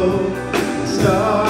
boat. Start